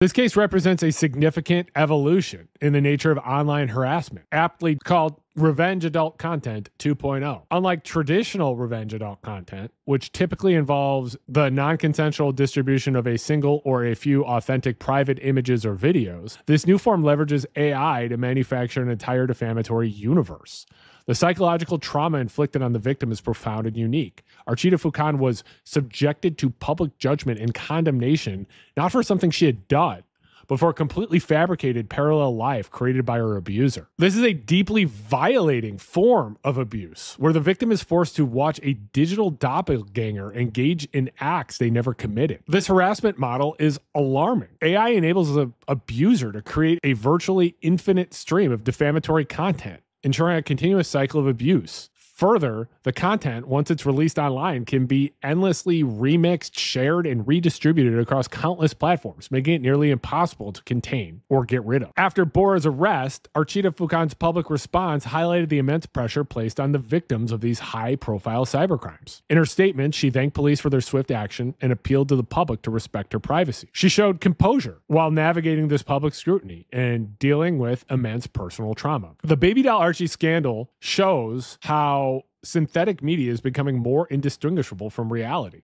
This case represents a significant evolution in the nature of online harassment, aptly called revenge adult content 2.0. Unlike traditional revenge adult content, which typically involves the non consensual distribution of a single or a few authentic private images or videos, this new form leverages AI to manufacture an entire defamatory universe. The psychological trauma inflicted on the victim is profound and unique. Archita Phukan was subjected to public judgment and condemnation, not for something she had done, but for a completely fabricated parallel life created by her abuser. This is a deeply violating form of abuse where the victim is forced to watch a digital doppelganger engage in acts they never committed. This harassment model is alarming. AI enables the abuser to create a virtually infinite stream of defamatory content ensuring a continuous cycle of abuse. Further, the content, once it's released online, can be endlessly remixed, shared, and redistributed across countless platforms, making it nearly impossible to contain or get rid of. After Bora's arrest, Archita Phukan's public response highlighted the immense pressure placed on the victims of these high profile cybercrimes. In her statement, she thanked police for their swift action and appealed to the public to respect her privacy. She showed composure while navigating this public scrutiny and dealing with immense personal trauma. The Baby Doll Archie scandal shows how synthetic media is becoming more indistinguishable from reality.